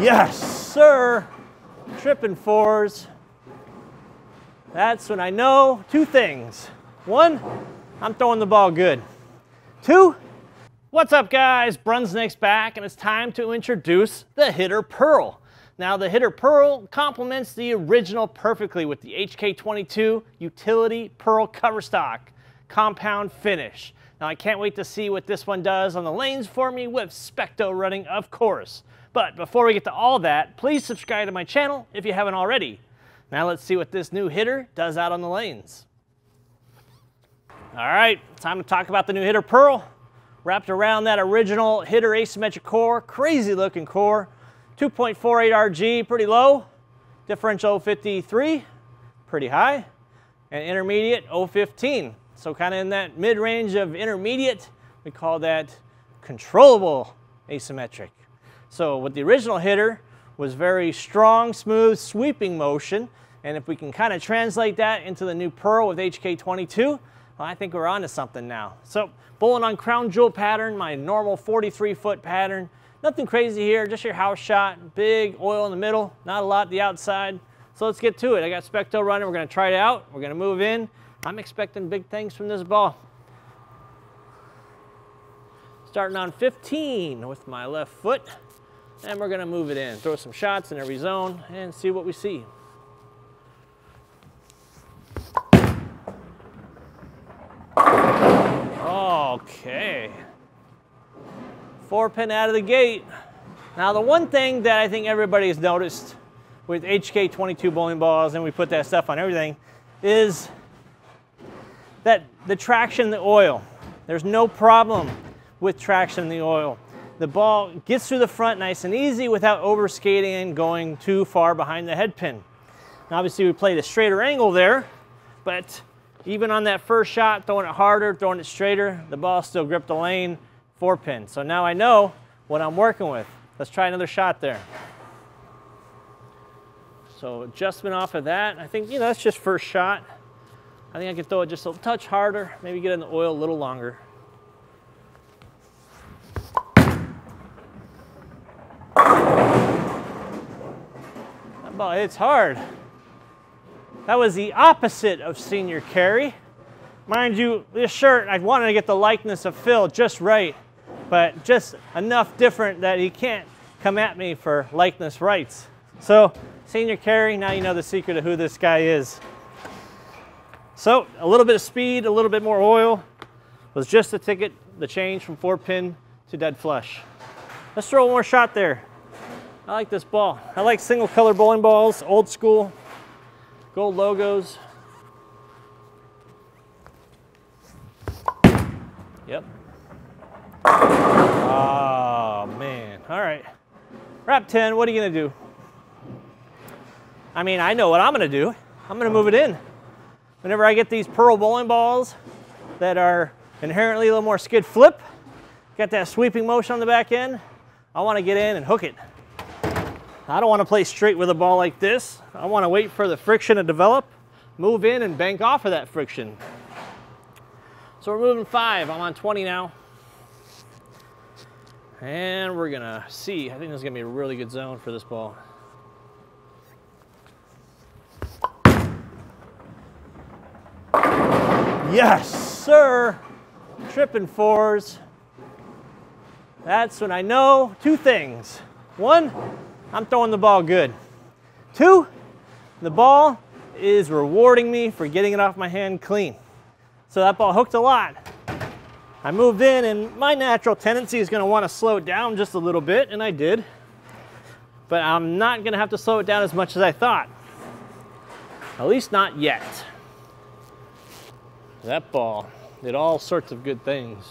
Yes, sir. Tripping fours. That's when I know two things. One, I'm throwing the ball good. Two, what's up guys? Brunsnick's back and it's time to introduce the Hitter Pearl. Now the Hitter Pearl complements the original perfectly with the HK22 utility Pearl cover stock, compound finish. Now I can't wait to see what this one does on the lanes for me with Specto running, of course. But before we get to all that, please subscribe to my channel if you haven't already. Now let's see what this new hitter does out on the lanes. All right, time to talk about the new hitter Pearl. Wrapped around that original hitter asymmetric core, crazy looking core. 2.48 RG, pretty low. Differential 53, pretty high. And intermediate 015. So kind of in that mid-range of intermediate, we call that controllable asymmetric. So with the original hitter was very strong, smooth, sweeping motion. And if we can kind of translate that into the new Pearl with HK22, well, I think we're onto something now. So bowling on crown jewel pattern, my normal 43 foot pattern. Nothing crazy here, just your house shot, big oil in the middle, not a lot the outside. So let's get to it. I got Specto running, we're gonna try it out. We're gonna move in. I'm expecting big things from this ball. Starting on 15 with my left foot and we're gonna move it in. Throw some shots in every zone and see what we see. Okay. Four pin out of the gate. Now the one thing that I think everybody has noticed with HK22 bowling balls, and we put that stuff on everything, is that the traction the oil. There's no problem with traction in the oil the ball gets through the front nice and easy without overskating and going too far behind the head pin. Now obviously we played a straighter angle there, but even on that first shot, throwing it harder, throwing it straighter, the ball still gripped the lane, four pin. So now I know what I'm working with. Let's try another shot there. So adjustment off of that. I think, you know, that's just first shot. I think I can throw it just a touch harder, maybe get in the oil a little longer. But it's hard. That was the opposite of senior carry. Mind you, this shirt, I wanted to get the likeness of Phil just right, but just enough different that he can't come at me for likeness rights. So, senior carry, now you know the secret of who this guy is. So, a little bit of speed, a little bit more oil was just the ticket, the change from four pin to dead flush. Let's throw one more shot there. I like this ball. I like single color bowling balls, old school, gold logos. Yep. Oh, man. All right. Wrap 10, what are you going to do? I mean, I know what I'm going to do. I'm going to move it in. Whenever I get these pearl bowling balls that are inherently a little more skid flip, got that sweeping motion on the back end, I want to get in and hook it. I don't want to play straight with a ball like this. I want to wait for the friction to develop, move in and bank off of that friction. So we're moving five, I'm on 20 now. And we're gonna see, I think this is gonna be a really good zone for this ball. Yes, sir. Tripping fours. That's when I know two things. One, I'm throwing the ball good. Two, the ball is rewarding me for getting it off my hand clean. So that ball hooked a lot. I moved in and my natural tendency is gonna wanna slow it down just a little bit, and I did. But I'm not gonna have to slow it down as much as I thought. At least not yet. That ball did all sorts of good things.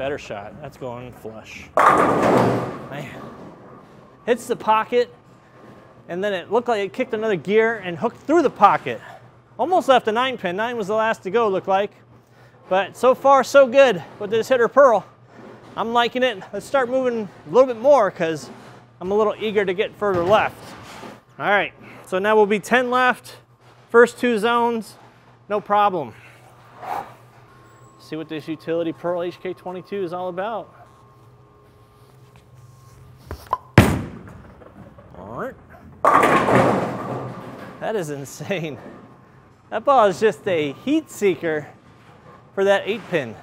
Better shot. That's going flush. Man. Hits the pocket, and then it looked like it kicked another gear and hooked through the pocket. Almost left a nine pin. Nine was the last to go, looked like. But so far, so good with this hitter pearl. I'm liking it. Let's start moving a little bit more because I'm a little eager to get further left. All right, so now we'll be 10 left. First two zones, no problem see what this utility Pearl HK22 is all about. All right. That is insane. That ball is just a heat seeker for that eight pin.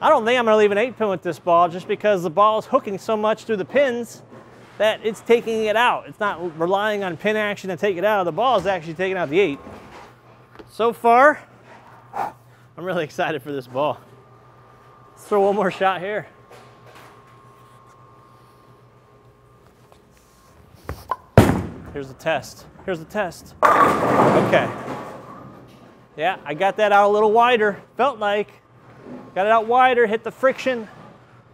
I don't think I'm gonna leave an eight pin with this ball just because the ball is hooking so much through the pins that it's taking it out. It's not relying on pin action to take it out. The ball is actually taking out the eight. So far, I'm really excited for this ball. Let's throw one more shot here. Here's the test. Here's the test. Okay. Yeah, I got that out a little wider, felt like. Got it out wider, hit the friction,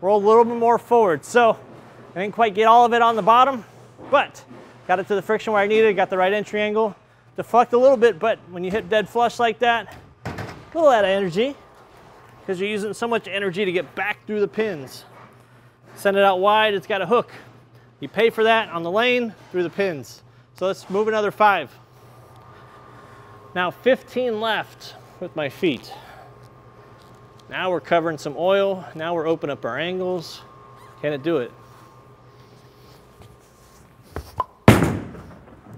rolled a little bit more forward. So I didn't quite get all of it on the bottom, but got it to the friction where I needed, got the right entry angle. Deflect a little bit, but when you hit dead flush like that, a little out of energy because you're using so much energy to get back through the pins. Send it out wide, it's got a hook. You pay for that on the lane through the pins. So let's move another five. Now 15 left with my feet. Now we're covering some oil. Now we're opening up our angles. Can it do it?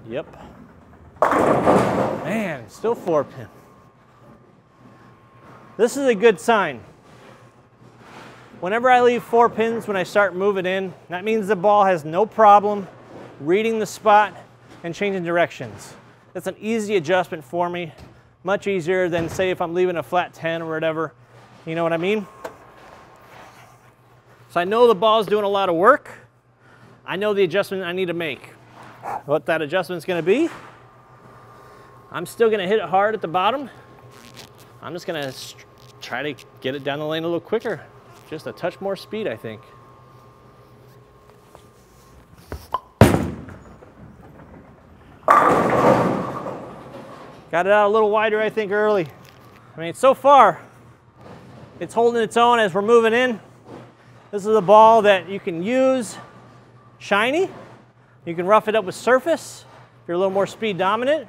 Yep. Man, still four pin. This is a good sign. Whenever I leave four pins when I start moving in, that means the ball has no problem reading the spot and changing directions. That's an easy adjustment for me, much easier than say if I'm leaving a flat 10 or whatever. You know what I mean? So I know the ball is doing a lot of work. I know the adjustment I need to make. What that adjustment is going to be, I'm still going to hit it hard at the bottom. I'm just going to try to get it down the lane a little quicker. Just a touch more speed, I think. Got it out a little wider, I think, early. I mean, so far, it's holding its own as we're moving in. This is a ball that you can use shiny. You can rough it up with surface if you're a little more speed dominant.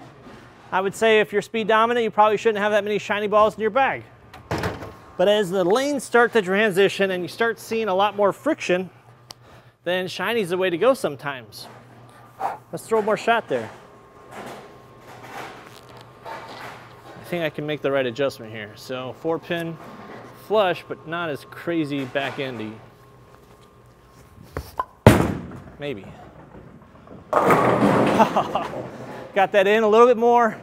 I would say if you're speed dominant, you probably shouldn't have that many shiny balls in your bag. But as the lanes start to transition and you start seeing a lot more friction, then shiny's the way to go sometimes. Let's throw more shot there. I think I can make the right adjustment here. So four pin flush, but not as crazy back endy. Maybe. Got that in a little bit more.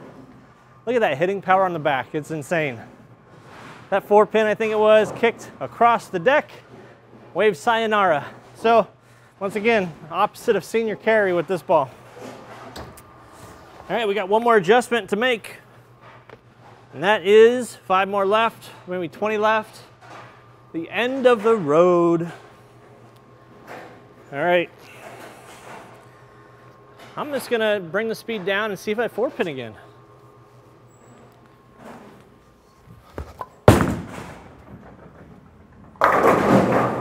Look at that hitting power on the back. It's insane. That four pin, I think it was, kicked across the deck. Wave sayonara. So, once again, opposite of senior carry with this ball. All right, we got one more adjustment to make. And that is five more left, maybe 20 left. The end of the road. All right. I'm just gonna bring the speed down and see if I four pin again.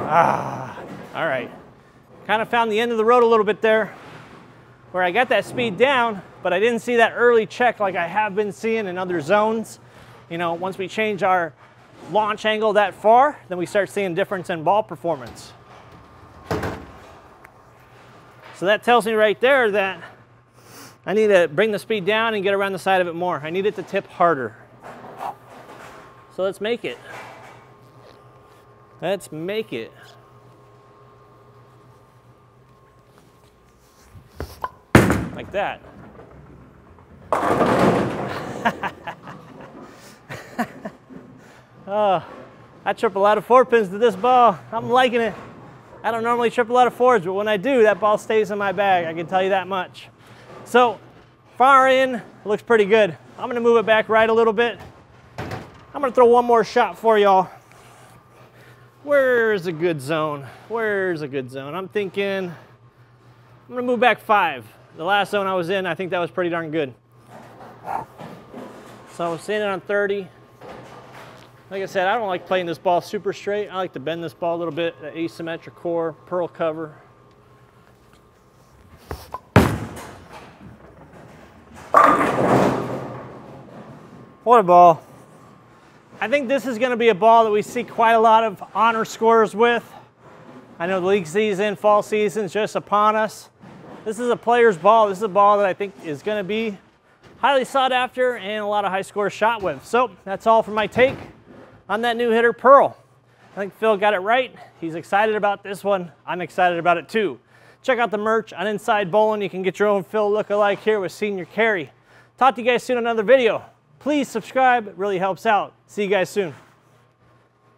Ah, all right. Kind of found the end of the road a little bit there where I got that speed down, but I didn't see that early check like I have been seeing in other zones. You know, once we change our launch angle that far, then we start seeing difference in ball performance. So that tells me right there that I need to bring the speed down and get around the side of it more. I need it to tip harder. So let's make it. Let's make it. Like that. oh, I trip a lot of four pins to this ball. I'm liking it. I don't normally trip a lot of fours, but when I do, that ball stays in my bag. I can tell you that much. So far in, looks pretty good. I'm gonna move it back right a little bit. I'm gonna throw one more shot for y'all. Where's a good zone? Where's a good zone? I'm thinking, I'm gonna move back five. The last zone I was in, I think that was pretty darn good. So I was sitting on 30. Like I said, I don't like playing this ball super straight. I like to bend this ball a little bit, asymmetric core, pearl cover. What a ball. I think this is going to be a ball that we see quite a lot of honor scores with. I know the league season, fall season is just upon us. This is a player's ball. This is a ball that I think is going to be highly sought after and a lot of high scores shot with. So that's all for my take on that new hitter Pearl. I think Phil got it right. He's excited about this one. I'm excited about it too. Check out the merch on Inside Bowling. You can get your own Phil look-alike here with Senior Carry. Talk to you guys soon on another video. Please subscribe. It really helps out. See you guys soon.